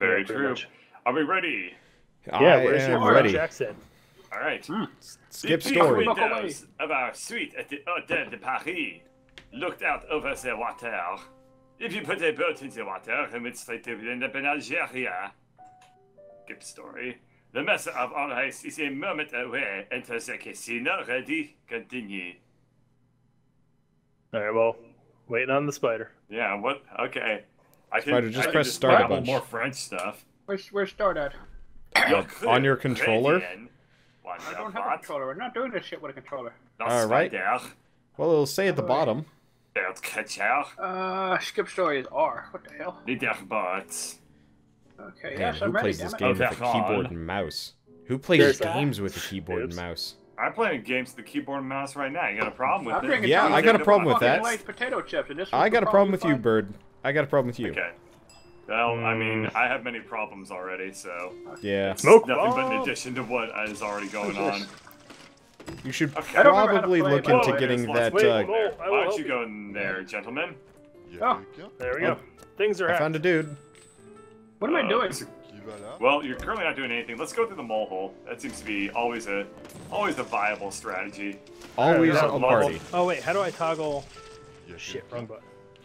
Very Yeah, true. much. Are we ready? Yeah, I where's your am French ready. accent? All right. Skip the story. windows of our suite at the Hôtel de Paris looked out over the water. If you put a boat in the water and went straight to end up in Algeria. Skip story. The master of all ice is a moment away. Enter the casino. Ready? Continue. All right, well, waiting on the spider. Yeah. What? Okay. I can, Spider, just I can press start a bunch. more French stuff. Where's where's start at? On your controller? I don't have a controller. We're not doing this shit with a controller. All right. Well, it'll say at the bottom. Birdcatcher, Uh, skip story is R. What the hell? Leaderboards. Okay, Man, yes, who I'm plays damn this game with a keyboard and mouse? Who plays There's games that. with a keyboard and mouse? I'm playing games with the keyboard and mouse right now. You got a problem with I'm it? Yeah, I got a problem with that. Potato chips, and this I got a problem with you, find? Bird. I got a problem with you. Okay. Well, I mean, Mm. I have many problems already, so Yeah. it's Smoke nothing but an bomb. addition to what is already going on. You should Okay. I don't remember how to probably look into way. getting that. lots Wait, Uh, hold on. I will Why don't you you. go in there, gentlemen? Oh. There we go. Things are I found a dude. What am I Uh, doing? Well, you're currently not doing anything. Let's go through the mole hole. That seems to be always a always a viable strategy. Always a party. Oh wait, how do I toggle? Shit, wrong button.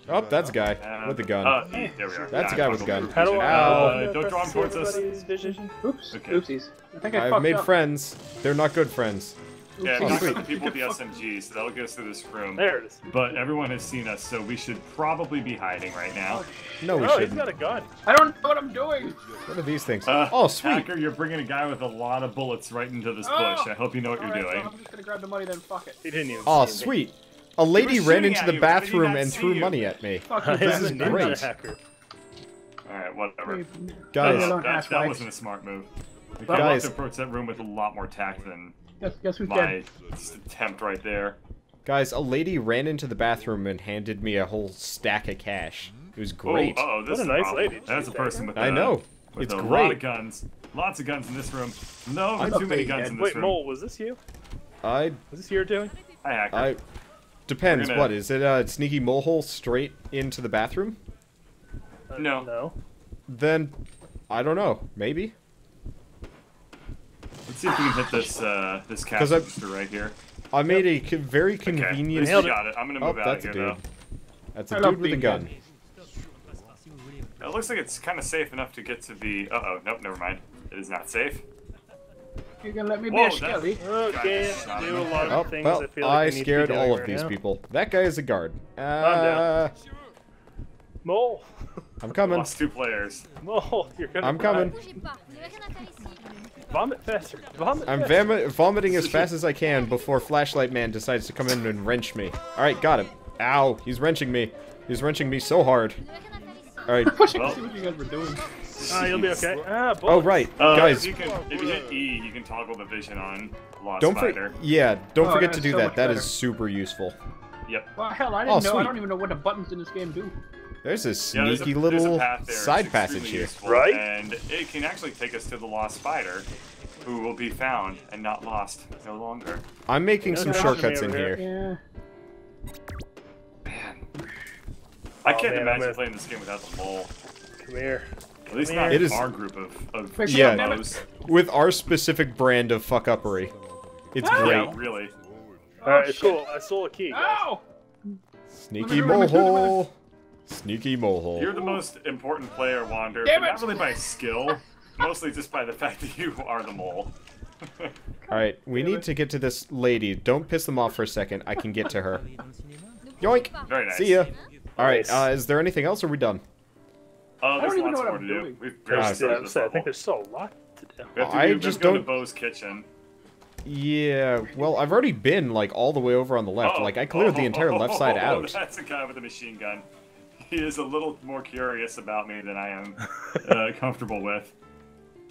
Oh, that's a guy with a gun. Uh, there we are. That's a Yeah, guy with a gun. How do I? Ow. Uh, don't draw him towards us. Oops. Okay. Oopsies. I think I I've fucked made up. friends. They're not good friends. Yeah, Oopsies. not sweet. the people with the SMGs, so that'll get us through this room. There it is. But everyone has seen us, so we should probably be hiding right now. No, we oh, he's shouldn't. He's got a gun. I don't know what I'm doing. What are these things? Uh, oh, sweet. Hacker, you're bringing a guy with a lot of bullets right into this Oh! bush. I hope you know what you're Alright, doing. well, I'm just gonna grab the money then. Fuck it. He didn't even. Oh, see me. Sweet. A lady ran into the you. How did he bathroom and threw you? money at me. Fuck This This is is a Batman. ninja great. hacker. Alright, whatever. Guys, leave me Uh, alone, that, that wasn't a smart move. We Guys. have to approach that room with a lot more tact than Guess, guess who's my dead? attempt right there. Guys, a lady ran into the bathroom and handed me a whole stack of cash. It was great. Oh, oh, this What a is nice problem. lady. That's a person with I a, know. with It's a lot of guns. Lots of guns in this room. No, I'm too many guns dead. in this Wait, room. Mole, was this you? I, Was this your doing? Hi, hacker. I, depends. Gonna- What is it? A sneaky mole hole straight into the bathroom? Uh, No. No. Then, I don't know. Maybe. Let's see if we can hit this uh, this cash 'Cause register right here. I made a co- very convenient. we got it. I'm gonna Oh, move out that's of a here dude. That's a I love dude with a being gun. It looks like it's kind of safe enough to get to the. Uh oh, nope, never mind. It is not safe. You gonna let me be Whoa, a skelly? Okay, Shot do a lot of Oh, things. well, I feel like I we need to be scared all of right these now. people. That guy is a guard. down. Uh, Mole, I'm coming. Lost two players. Mole, you're gonna. I'm cry. coming. Bougez pas, vous n'avez rien à faire ici. Vomit faster. Vomit I'm faster. vom- vomiting as fast as I can before Flashlight Man decides to come in and wrench me. Alright, got him. Ow, he's wrenching me. He's wrenching me so hard. Vous n'avez rien à faire ici. Alright. Pushing Well. To you guys were doing. Ah, you'll be okay. Ah, Oh, right. Uh, Guys, if you, can, if you hit E, you can toggle the vision on Lost don't Spider. forget. Yeah, don't Oh, forget to do so that. much That is better. super useful. Yep. Well, hell, I Oh, didn't know. sweet. I don't even know what the buttons in this game do. There's a Yeah, there's a, sneaky there's little path there. Side passage here. useful, Right? And it can actually take us to the Lost Spider, who will be found and not lost no longer. I'm making some shortcuts in here. here. Yeah. I Oh, can't man, imagine gonna- playing this game without the mole. Come here. At least not. It is- our group of, of Yeah. damn With our specific brand of fuck uppery. It's Ah! great. Yeah, really. All right, shit. cool. I stole a key. Guys. Ow! Sneaky Wait, wait, mole wait, wait, wait. hole. Sneaky molehole. You're the most important player, Wander. Damn it! Not really by skill, mostly just by the fact that you are the mole. Alright, we need to get to this lady. Don't piss them off for a second. I can get to her. Yoink! Very nice. See ya. Alright, uh, is there anything else or are we done? Oh, there's don't even lots know what more I'm to do. doing. We've barely Yeah, I'm this saying, I think there's still a lot to do. We have to, I do, we have just to go to don't- Bo's kitchen. Yeah, well, I've already been, like, all the way over on the left. Oh, Like, I cleared the oh, entire left side oh, out. That's a guy with a machine gun. He is a little more curious about me than I am uh, comfortable with.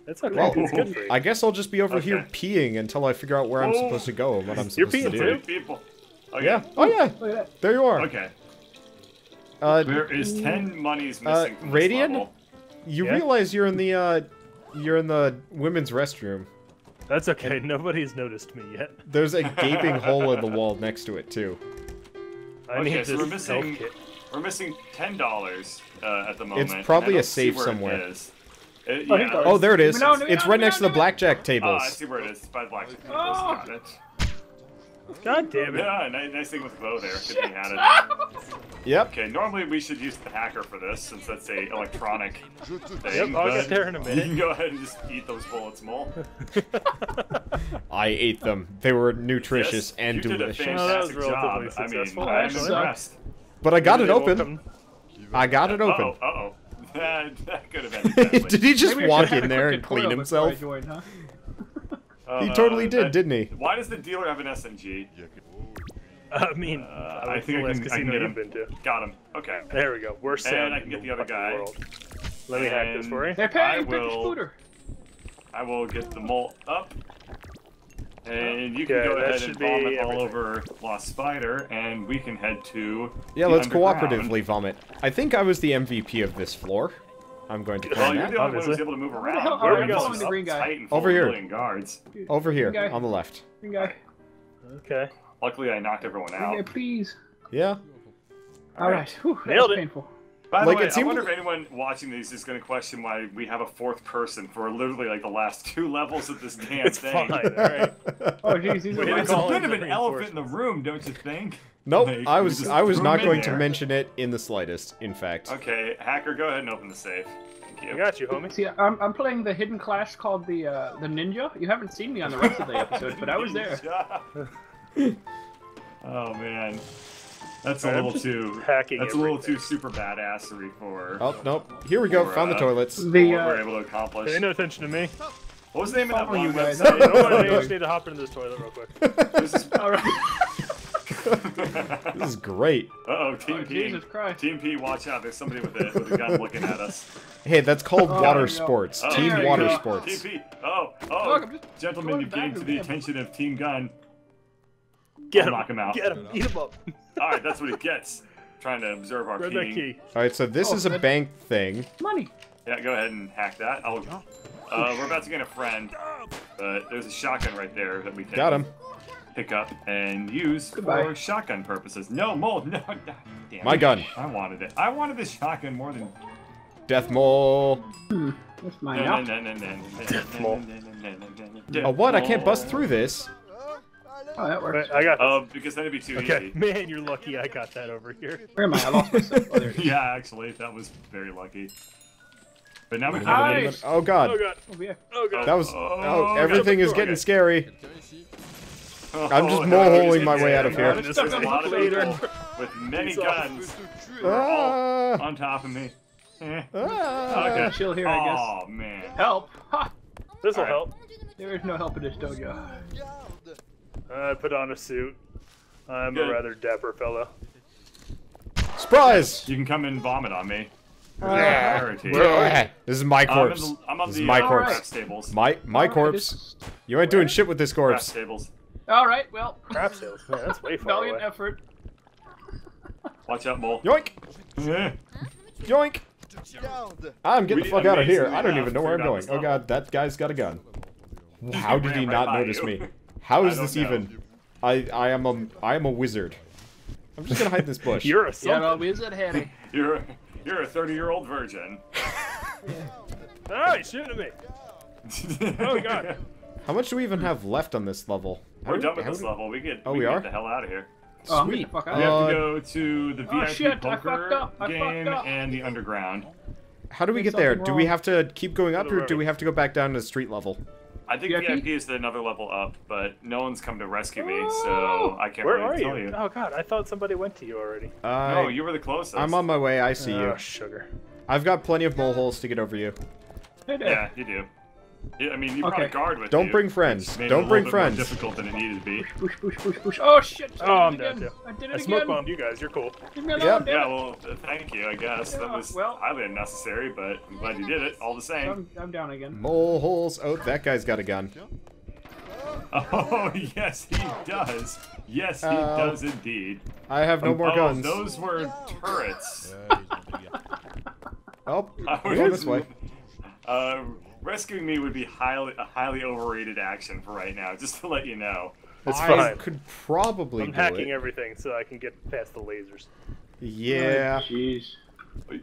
That's okay. Well, it's good for you. I guess I'll just be over here peeing until I figure out where I'm Oh. supposed to go and what I'm supposed You're supposed to peeing do. too? People. Okay. Yeah. Oh, yeah. Look at that. There you are. Okay. Uh, There is ten monies Uh, missing from this Radian? level. you Yeah? realize you're in the, uh, you're in the women's restroom. That's okay. Nobody's noticed me yet. There's a gaping hole in the wall next to it, too. I Okay, need so this we're missing- We're missing ten dollars uh, at the moment. It's probably a safe where it somewhere. Uh, Oh, yeah. Oh, there it is. No, no, It's no, right no, next to the no. blackjack Oh, tables. I see where it is. By the black. Oh. Got it. God damn it. Yeah, nice, nice thing with the bow there. Good thing you had it. Yep. Okay, normally we should use the hacker for this since that's a electronic thing. Yep, I'll get there in a minute. You minute. can go ahead and just eat those bullets, Mole. I ate them. They were nutritious Yes, and you did a delicious. fantastic Oh, that was job. relatively I mean, I'm actually. impressed. But I got it open. I got it open. Uh-oh, uh-oh. That, that could have ended badly. Did he just Maybe walk in there and clean tutorial before I himself? join, huh? He Uh, totally did, that- didn't he? Why does the dealer have an SMG? I mean, Uh, I, I think the I last can- I can casino get you've him. been to. Got him. Okay. There we go. Worst And I can in get the other fucking guy. World. Let me hack this for you. And Hey, I Patty, pick your will- I will get the mole up. And you can Okay, go ahead and should be vomit all over Lost Spider, and we can head to. Yeah, the let's cooperatively vomit. I think I was the MVP of this floor. I'm going to Well, claim you're that. the only one who's Obviously. able to move around. hell- Where are we going? The green guy. tight and full Over here. guards. Over here, on the left. Green guy. Okay. Luckily, I knocked everyone out. guy, out. please. Yeah. All right. Whew, Nailed it. painful. By the Like, way, it I seemed- wonder if anyone watching these is going to question why we have a fourth person for literally like the last two levels of this damn It's thing. fine, alright. Oh, jeez, these are We my It's a bit of an elephant in the room, don't you think? Nope, Like, I was I was not him in going to mention it in the slightest. In fact, Okay, hacker, go ahead and open the safe. Thank you. I you. got you, homie. See, I'm, I'm playing the hidden clash called the uh, the ninja. You haven't seen me on the rest of the episodes, but I was there. Oh man, that's a I'm little too. hacking That's a little everything. too super badassery for oh nope. Here we go. Or, Found the uh, toilets. The what uh, we're able to accomplish. Pay no attention to me. What was the name of that one you guys. website? Hey, don't worry, I just need to hop into this toilet real quick. This is- all right. This is great. Uh-oh, Team Oh, P. Jesus Christ. Team P, watch out. There's somebody with a, with a gun looking at us. Hey, that's called Oh, water there you go. sports. Oh, Team water go. sports. Team P. Oh, oh. Look, Gentlemen, you've gained to the attention of Team Gun. Get I'll him. knock him out. Get him. Eat him up. All right, that's what he gets. Trying to observe our Grab that key. All right, so this Oh, is a that- bank thing. money. Yeah, go ahead and hack that. I'll, uh, we're about to get a friend, but there's a shotgun right there that we can Got him. pick up and use Goodbye. for shotgun purposes. No, mold, no, no, damn My it. gun. I wanted it. I wanted this shotgun more than. Death mole. That's mine now. mole. A what? I can't bust through this. Oh, that works. Right, I got this. Uh, because then it'd be too Okay, easy. man, you're lucky I got that over here. Where am I? I lost myself. Oh, there. Yeah, actually, that was very lucky. But now we can. Nice. Oh god. Oh god. Oh, yeah. Oh god. That was. Oh, Oh, everything is okay. getting scary. I'm just Oh, mole-holing my way out of yeah, here. There's a lot of people with many guns who Ah, on top of me. Eh. ah. Okay. chill here, I guess. Oh man. Help! Ha! This'll Alright. help. There is no help in this dojo. I put on a suit. I'm Good. a rather dapper fellow. Surprise! You can come and vomit on me. Yeah. Rarity. This is my I'm, corpse. the, I'm This the is my uh, corpse. craps tables. My my Alright, corpse. this- You ain't doing shit with this Craft corpse. stables. All right, well, Craft sales. Man, that's way far valiant away. effort. Watch out, mole. Yoink! Yoink! I'm getting We the fuck out of here. I don't even know where I'm going. Oh god, that guy's got a gun. How did he ran right not notice you. me? How I is don't this know. even? I I am a I am a wizard. I'm just gonna hide in this bush. You're a Yeah, something. no, wizard Harry. You're you're a 30 year old virgin. Ah, he's shooting at me. Oh, God. How much do we even have left on this level? How We're do- done with this do- level. We get Oh, we, we can are? get the hell out of here. Oh, Sweet. the fuck out We have Uh, to go to the Oh, VIP shit, I poker up. I game up. and the underground. How do we Did get there? something Do we have to keep going up, To the or do we have to go back down to the street level? I think VIP? VIP is another level up, but no one's come to rescue me, Oh. so I can't Where really are tell you? you. Oh god, I thought somebody went to you already. Uh, No, you were the closest. I'm on my way. I see you. Oh, sugar. I've got plenty of mole holes to get over you. Yeah, you do. Yeah, I mean, you brought a Okay. guard with Don't you. bring friends. which made it Don't a bring little bit more friends. difficult than it needed to be. Push, push, push, push. Oh shit! Oh, I'm did dead again. too. I did I it smoke again. bombed you guys. You're cool. Leave me alone, Yeah. Yeah, well, uh, thank you, I guess. that was well- highly unnecessary, but I'm glad you did it all the same. I'm, I'm down again. Mole holes. Oh, that guy's got a gun. Oh, yes, he does. Yes, he Ow. does indeed. I have no more oh, guns. those were turrets. Oh, we're going this way. Uh, rescuing me would be highly a highly overrated action for right now, just to let you know. It's I fine. could probably I'm do hacking it. everything so I can get past the lasers. Yeah. Oh, Jeez.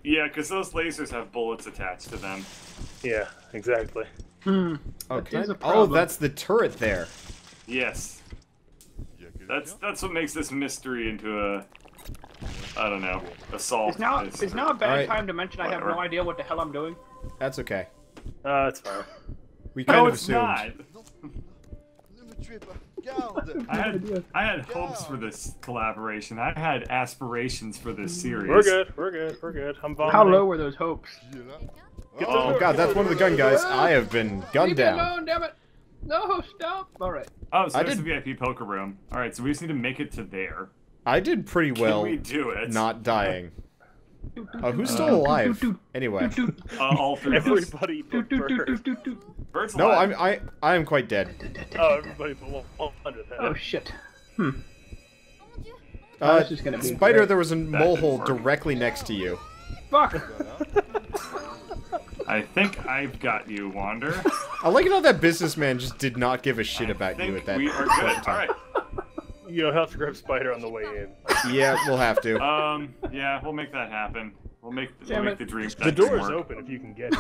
Yeah, because those lasers have bullets attached to them. Yeah, exactly. Hmm. Oh, That can I- is a oh, that's the turret there. Yes. That's that's what makes this mystery into a I don't know assault. Is now It's- is now a bad Alright. time to mention I have no idea what the hell I'm doing? That's okay. Uh, it's fine. We kind No, of it's assumed. not. Ne me tuez pas. Garde. I had I had hopes for this collaboration. I had aspirations for this series. We're good. We're good. We're good. I'm vomiting. How low were those hopes? Qui est là? Get Oh god, that's one of the gun guys. I have been gunned Leave me down. alone, damn it! No, stop! Alright. Oh, so I there's did- the VIP poker room. All right, so we just need to make it to there. I did pretty well. Can well we do it? not dying. Oh, who's still Uh, alive? Anyway. uh, all three. Everybody but Bird. Bird's No, alive. I'm I I am quite dead. Oh, everybody below under that. Oh shit. Oh mon dieu. Oh, Uh, this is gonna be Spider, great. there was a mole hole work. directly next to you. Fuck! I think I've got you, Wander. I like it how that businessman just did not give a shit about I think you at that we are point good. in All time. right. You'll have to grab Spider on the way in. Yeah, we'll have to. Um. Yeah, we'll make that happen. We'll make we'll make the dream. The that door is open if you can get it.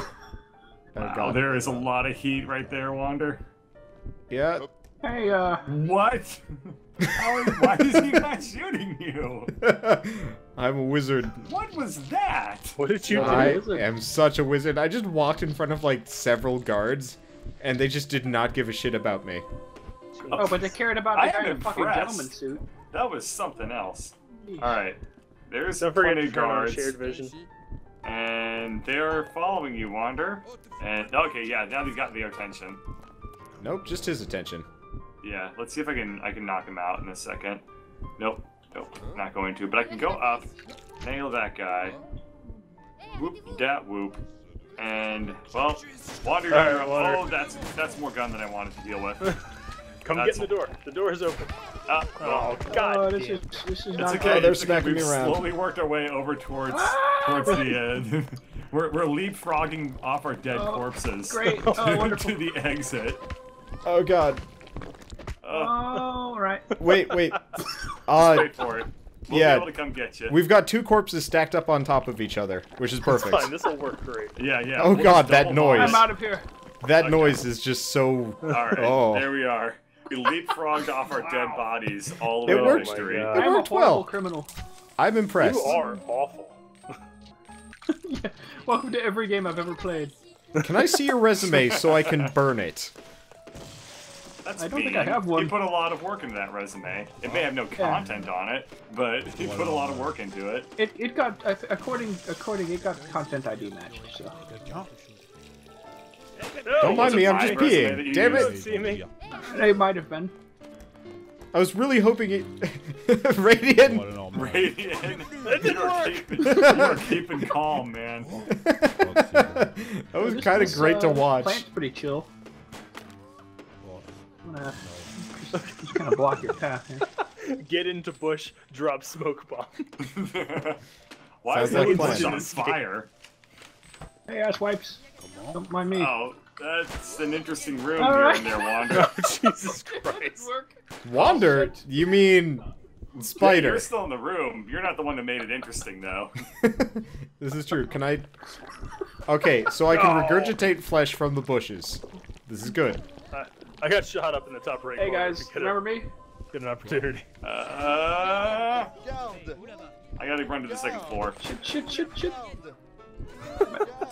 Oh, Wow, God. there is a lot of heat right there, Wander. Yeah. Hey, uh, What? How, why is he not shooting you? I'm a wizard. What was that? What did you do? I am such a wizard. I just walked in front of like several guards, and they just did not give a shit about me. Oh, but they cared about I guy in a fucking impressed. gentleman suit. That was something else. All right. There's Don't forget plenty to of turn on guards, shared vision. and they're following you, Wander. And okay, yeah, now they've got their attention. Nope, just his attention. Yeah, let's see if I can I can knock him out in a second. Nope, nope, not going to. But I can go up, nail that guy, whoop dat whoop, and well, Wander, All right, you're. Wander. oh, that's that's more gun than I wanted to deal with. Come That's- get in the door. The door is open. Uh, Oh, well, God. oh, this is this is It's not okay. Oh, they're it's smacking me We've around. slowly worked our way over towards Ah! towards the. end. we're we're leapfrogging off our dead Oh, corpses. great. to, Oh, wonderful. to the exit. Oh god. Oh, right. Wait, wait. Uh, wait for it. We'll yeah. be able to come get you. we've got two corpses stacked up on top of each other, which is perfect. This will work great. Yeah, yeah. Oh, we'll God, that noise. bind. I'm out of here. That Okay. noise is just so. All right, Oh. there we are. We leapfrogged off our dead bodies all It over worked. victory. Oh my God. It I'm a worked well. criminal. I'm impressed. You are awful. Yeah. Welcome to every game I've ever played. Can I see your resume so I can burn it? That's I don't mean. think I have one. You put a lot of work into that resume. It may have no content on it, but you put a lot of work into it. It it got according according it got content ID matched. So Don't mind me, I'm just my resume that peeing. you Damn used. it! See they might have been. I was really hoping it. Radian. What an Radian. That didn't You're work. keeping, you're keeping calm, man. that was kind of this, great to uh, watch. Plant's pretty chill. I'm gonna just, just kind of block your path here. Get into bush, drop smoke bomb. Why is Sounds like that a plan. on fire? Hey, ass wipes. Don't mind me. Oh, that's an interesting room All here right. in there, Wander. oh, Jesus Christ. Work. Wander? You mean Yeah, spider? you're still in the room. You're not the one that made it interesting, though. this is true. Can I? Okay, so I can No. regurgitate flesh from the bushes. This is good. I, I got shot up in the top right Hey guys, If you remember me? Get an opportunity. Uh, I gotta run to the second floor. Shit, shit, shit, shit.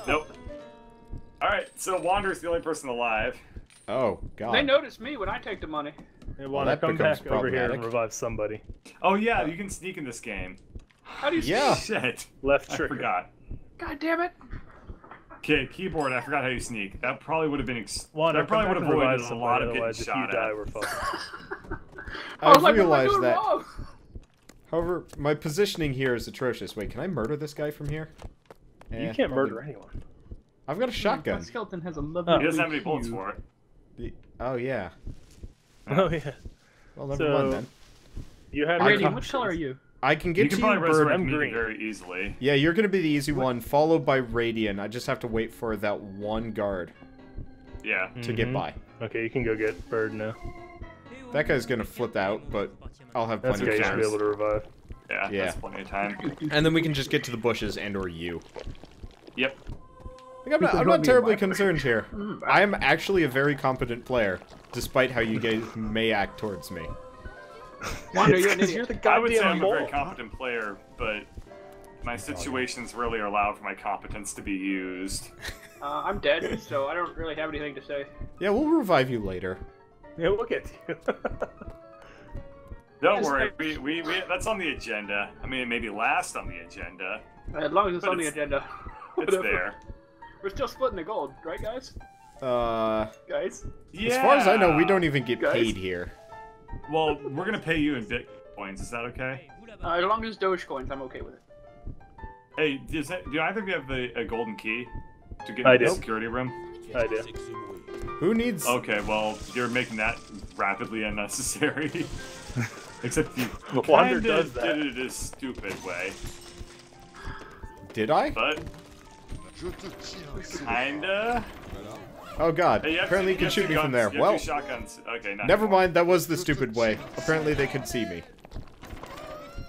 Nope. Alright, so Wander's the only person alive. Oh God. They notice me when I take the money. Hey, Wander, that come back over here and revive somebody. Oh yeah, you can sneak in this game. How do you? Yeah. Shit. Left trigger. I forgot. God damn it! Okay, keyboard, I forgot how you sneak. That probably would have been ex- Wander, that probably would have and avoided a lot of getting otherwise if you shot die, at. we're fucked. I, was like, what am I realized doing that. wrong? However, my positioning here is atrocious. Wait, can I murder this guy from here? You Eh, can't probably- murder anyone. I've got a My shotgun. skeleton has a lovely. He doesn't have any bullets for it. The- Oh yeah. Oh yeah. Well, never So- mind then. You had Radian, your what color are you? I can You get can to probably you, resurrect bird. I'm green. very easily. Yeah, you're gonna be the easy one, followed by Radian. I just have to wait for that one guard Yeah. to get Mhm. by. Okay, you can go get Bird now. That guy's gonna flip out, but I'll have That's plenty okay, of you should be able to revive. Yeah, Yeah. that's plenty of time. And then we can just get to the bushes and or you. Yep. Like, I'm not, I'm not terribly concerned here. I am actually a very competent player, despite how you guys may act towards me. Wander, you're an you're the I would say I'm a very competent player, but my situations really allow for my competence to be used. Uh, I'm dead, so I don't really have anything to say. Yeah, we'll revive you later. Yeah, we'll get to you. Don't worry, we, we, we that's on the agenda. I mean, maybe last on the agenda. As long as it's But on the agenda. It's Whatever. there. We're still splitting the gold, right, guys? Uh, Guys? Yeah. as far as I know, we don't even. even get Guys? paid here. Well, we're gonna pay you in bitcoins. Is that okay? Uh, as long as it's Dogecoins, I'm okay with it. Hey, does that, do either of you have the, a golden key to get I into the security room? I do. Who needs? Okay, well, you're making that rapidly unnecessary. Except you Wander kinda did it a stupid way, Did I? but Je te tiens. Kinda. Oh god. Hey, Apparently you you can shoot two me from there. Well, shotguns. Okay, not never anymore. mind. That was the stupid way. Apparently they could see me.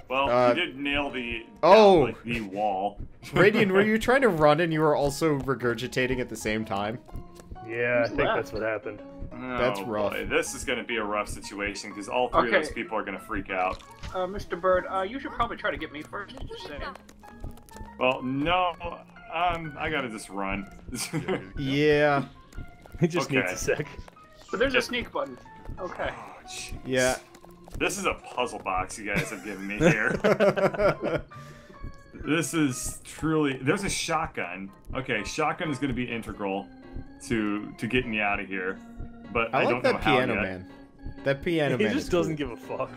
Well, Uh, you did nail the Oh. like, the wall. Radian, were you trying to run and you were also regurgitating at the same time? Yeah, I think left? that's what happened. That's Oh, rough. boy, This is going to be a rough situation because all three Okay. of those people are going to freak out. Uh, Mr. Bird, uh, you should probably try to get me first. Just saying. Well, no, um, I gotta just run. Yeah. He just Okay. needs a sec. But there's a sneak button. Okay. Oh. Yeah. This is a puzzle box you guys have given me here. this is truly. There's a shotgun. Okay, shotgun is going to be integral to to getting me out of here. But I, I like don't know that how piano yet. man. That piano He man. He just doesn't cool. give a fuck.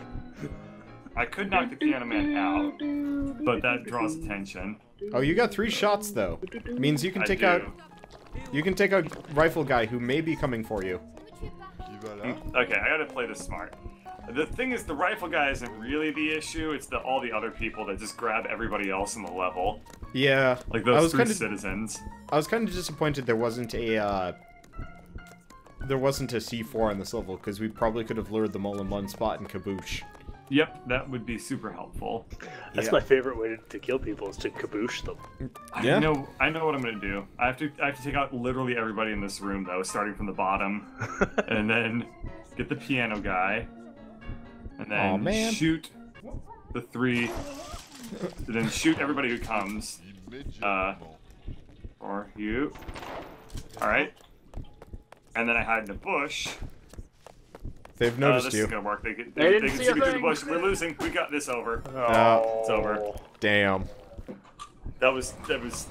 I could knock the piano man out, but that draws attention. Oh, you got three shots though. Means you can take out. You can take out rifle guy who may be coming for you. Là? Okay, I gotta play this smart. The thing is, the rifle guy isn't really the issue. It's the all the other people that just grab everybody else in the level, Yeah. like those was three kind of. citizens. I was kind of disappointed there wasn't a. Uh, there wasn't a C4 on this level because we probably could have lured them all in one spot in Kaboosh. Yep, that would be super helpful. That's Yeah. my favorite way to, to kill people is to kaboosh them. Yeah. I know. I know what I'm gonna do. I have to. I have to take out literally everybody in this room, though, starting from the bottom, and then get the piano guy, and then Aw, man. shoot the three. and then shoot everybody who comes, Immédiatement. or you. All right. And then I hide in a bush. They've Uh, noticed this you. is gonna work. They can, They they, didn't they can see see me through the thing. bush. We're losing. We got this over. Uh, It's over. Damn. That was that was